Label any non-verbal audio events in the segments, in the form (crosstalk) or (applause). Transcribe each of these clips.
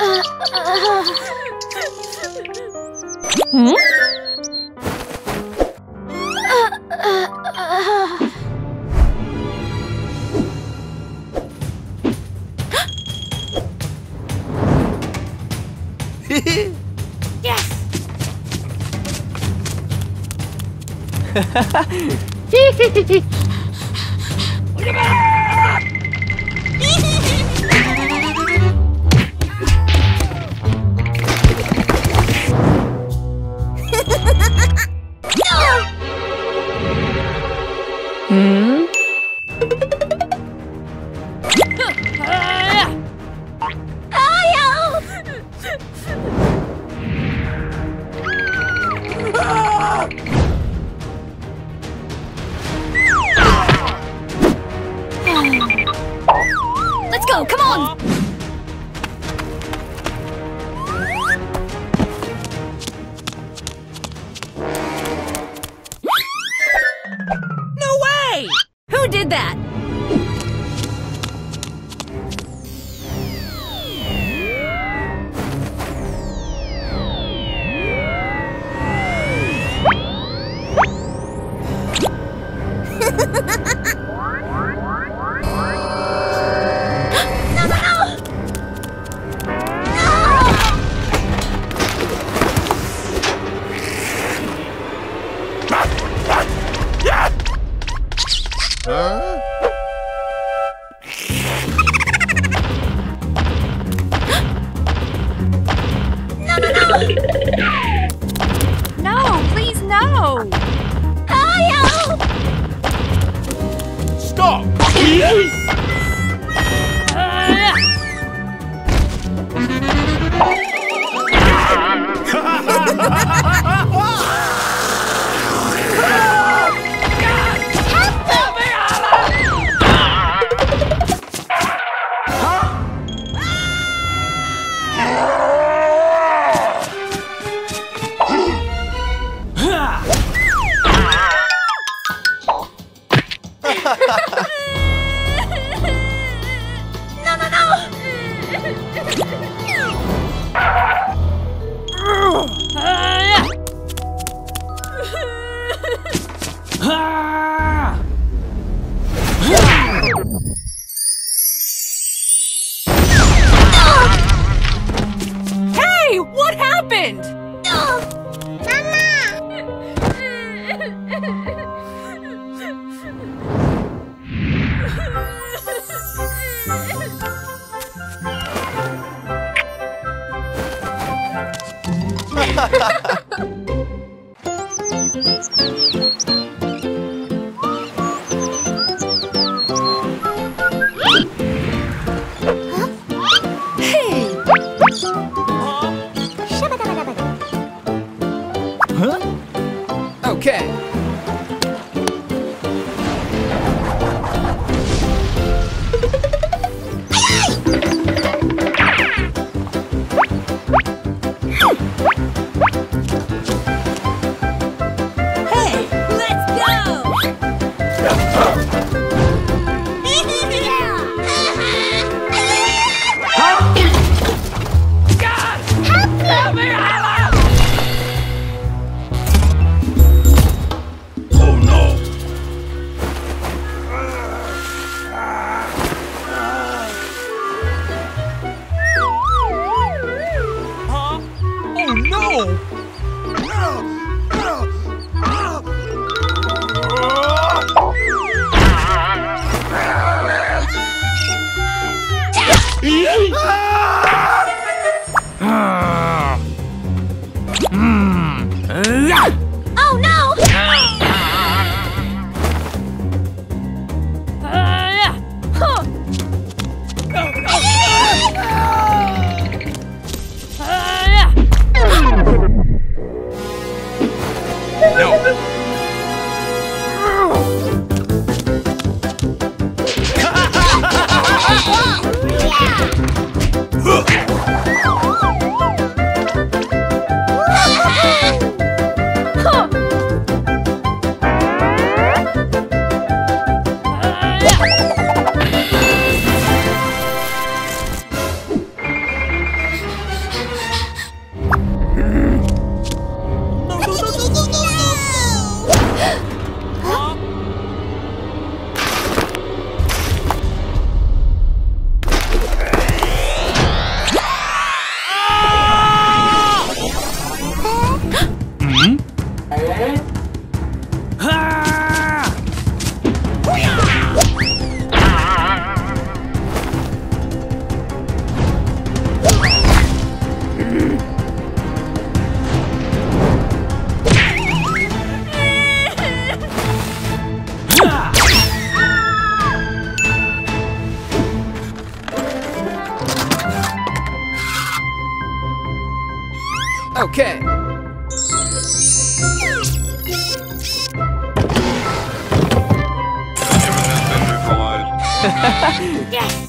Hmm? (laughs) Hmm? (laughs) Let's did that? Okay. Yes!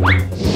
Hey!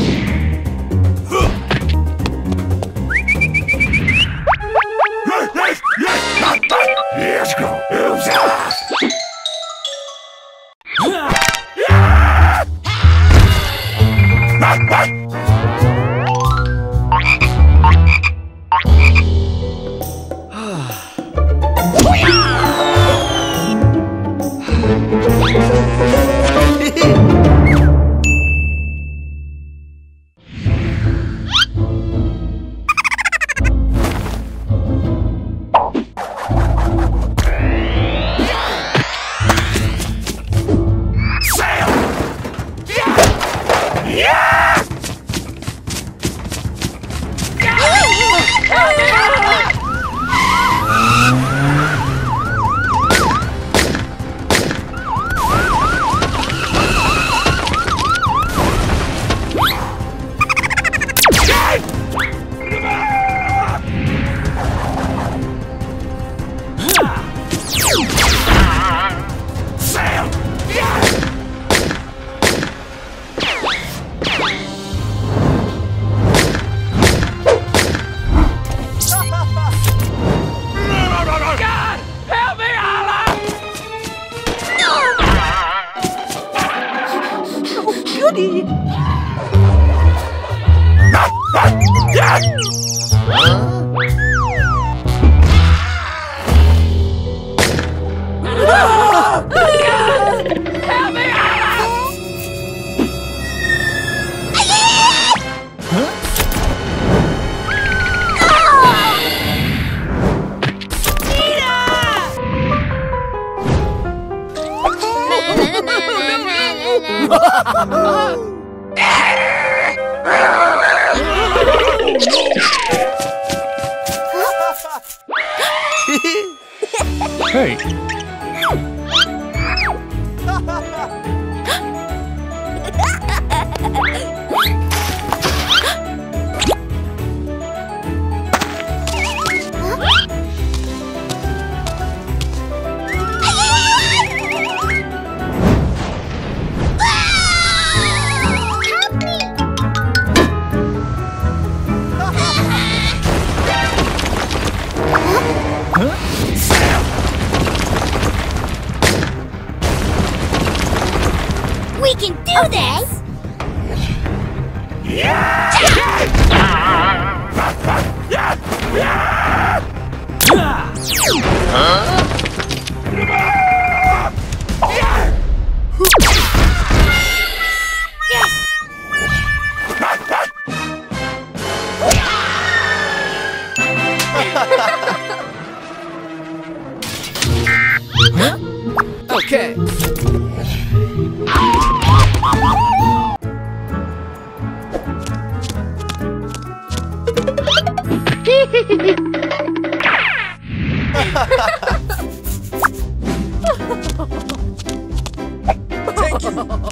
You.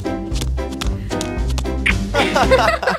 (laughs)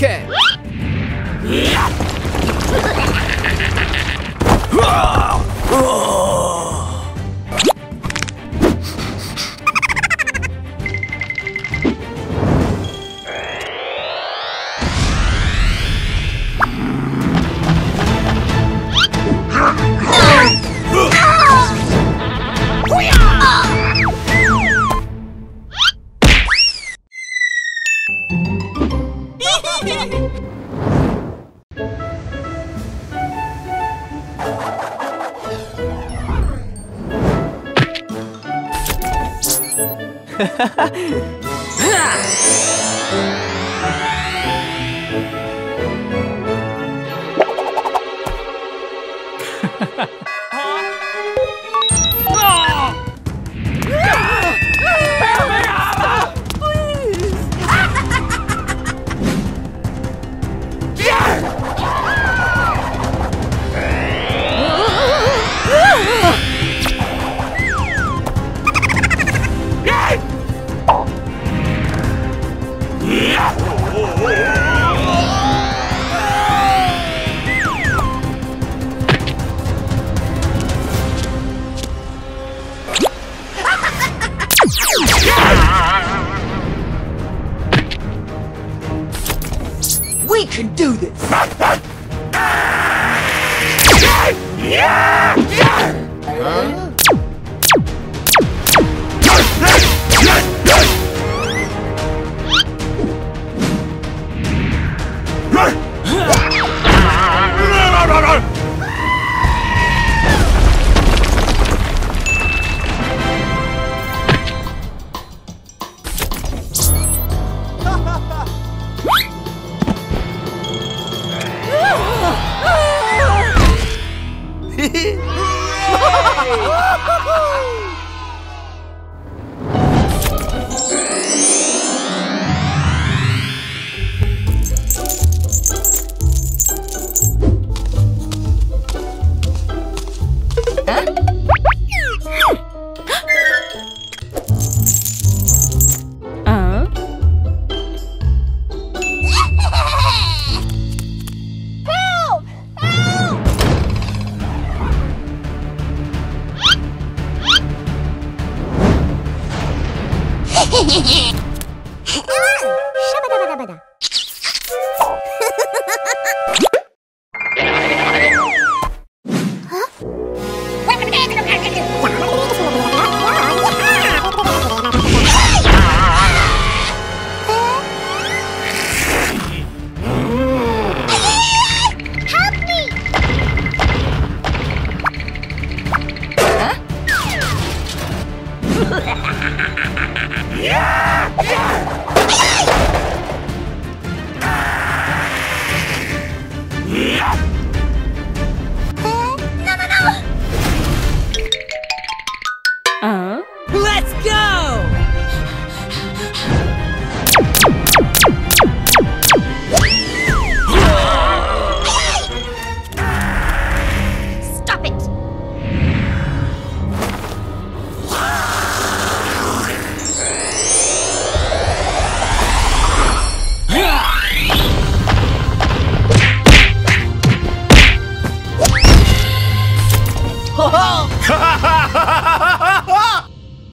you. 哈 (laughs) 哈